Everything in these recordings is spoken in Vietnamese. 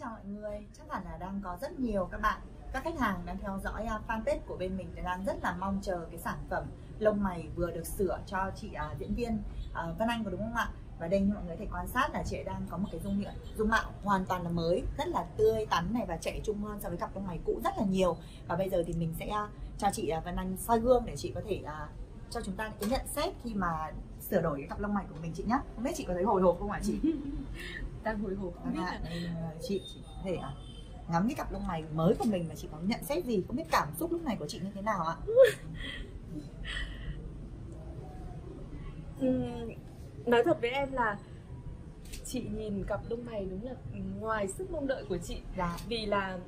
chào mọi người, chắc hẳn là đang có rất nhiều các bạn các khách hàng đang theo dõi à, fanpage của bên mình đang rất là mong chờ cái sản phẩm lông mày vừa được sửa cho chị uh, diễn viên à, uh, Vân Anh có đúng không ạ? Và đây như mọi người thể quan sát là chị ấy đang có một cái dung hiệu dung mạo hoàn toàn là mới, rất là tươi tắn này và trẻ trung hơn so với cặp lông mày cũ rất là nhiều. Và bây giờ thì mình sẽ uh, cho chị uh, Vân Anh soi gương để chị có thể uh, cho chúng ta cái nhận xét khi mà sửa đổi cái cặp lông mày của mình chị nhé. Không biết chị có thấy hồi hộp không ạ chị? đang hồi hộp không biết à, đây, chị chị có thể à, ngắm cái cặp lông mày mới của mình mà chị có nhận xét gì không biết cảm xúc lúc này của chị như thế nào ạ uhm, nói thật với em là chị nhìn cặp lông mày đúng là ngoài sức mong đợi của chị dạ. vì là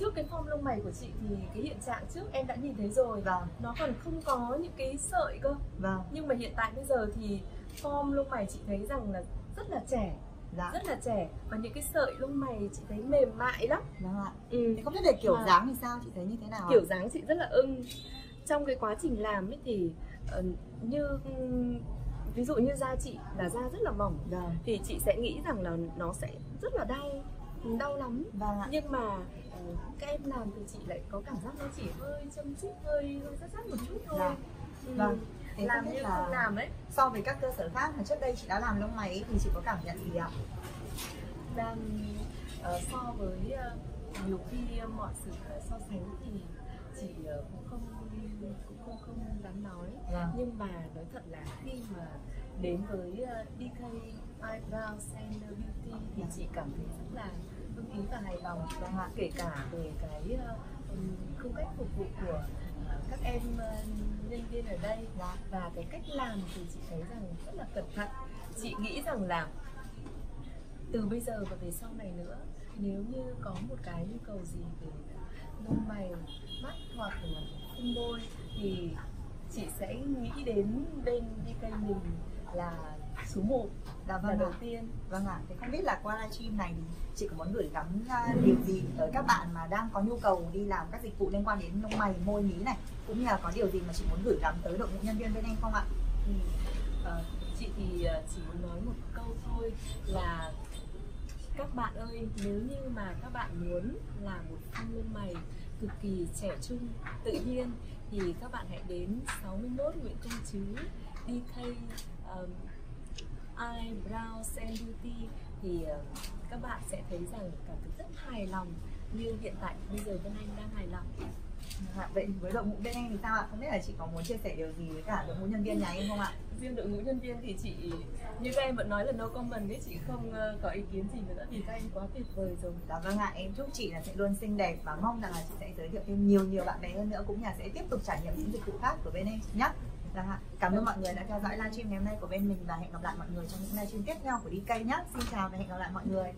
trước cái form lông mày của chị thì cái hiện trạng trước em đã nhìn thấy rồi vâng. nó còn không có những cái sợi cơ vâng. nhưng mà hiện tại bây giờ thì form lông mày chị thấy rằng là rất là trẻ dạ. rất là trẻ và những cái sợi lông mày chị thấy mềm mại lắm vâng ạ ừ. không biết về kiểu à. dáng thì sao chị thấy như thế nào kiểu dáng chị rất là ưng trong cái quá trình làm ấy thì uh, như ví dụ như da chị là da rất là mỏng vâng. thì chị sẽ nghĩ rằng là nó sẽ rất là đau đau lắm vâng ạ. nhưng mà uh, các em làm thì chị lại có cảm giác nó chỉ hơi châm chích hơi hơi sát sát một chút thôi dạ. ừ. vâng thế làm như là không làm ấy so với các cơ sở khác mà trước đây chị đã làm lông mày thì chị có cảm nhận gì ạ đang uh, so với uh, nhiều khi uh, mọi sự so sánh thì chị uh, cũng không cũng không không dám nói yeah. nhưng mà nói thật là khi mà đến với uh, DK Eyebrows and Beauty chị cảm thấy rất là ưng ý và hài lòng và kể cả về cái uh, cách phục vụ của ờ, các em ờ, nhân viên ở đây và cái cách làm thì chị thấy rằng rất là cẩn thận. Chị nghĩ rằng là từ bây giờ và về sau này nữa nếu như có một cái nhu cầu gì về lông mày mắt hoặc là phun bôi thì chị sẽ nghĩ đến bên DK mình là số 1 dạ, vâng đầu tiên. Vâng ạ. À. thế không biết là qua livestream này thì chị có muốn gửi gắm uh, điều gì tới các bạn mà đang có nhu cầu đi làm các dịch vụ liên quan đến lông mày môi mí này? Cũng như là có điều gì mà chị muốn gửi gắm tới đội ngũ nhân viên bên em không ạ? Ừ. uh, chị thì uh, chỉ muốn nói một câu thôi là các bạn ơi nếu như mà các bạn muốn làm một phong lông mày cực kỳ trẻ trung tự nhiên thì các bạn hãy đến 61 Nguyễn Công Trứ DK um, Eyebrows and Beauty thì uh, các bạn sẽ thấy rằng cảm thấy rất hài lòng như hiện tại bây giờ Vân Anh đang hài lòng À, vậy với đội ngũ bên em thì sao ạ? Không biết là chị có muốn chia sẻ điều gì với cả đội ngũ nhân viên nhà em không ạ? Riêng đội ngũ nhân viên thì chị như các em vẫn nói là no comment ấy chị không uh, có ý kiến gì nữa vì các em quá tuyệt vời rồi. Dạ vâng ạ, em chúc chị là sẽ luôn xinh đẹp và mong rằng là chị sẽ giới thiệu thêm nhiều nhiều bạn bè hơn nữa cũng như là sẽ tiếp tục trải nghiệm những dịch vụ khác của bên em nhé. Dạ ạ. Cảm ơn mọi người đã theo dõi livestream ngày hôm nay của bên mình và hẹn gặp lại mọi người trong những livestream tiếp theo của DK nhé. Xin chào và hẹn gặp lại mọi người.